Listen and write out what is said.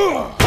Ugh!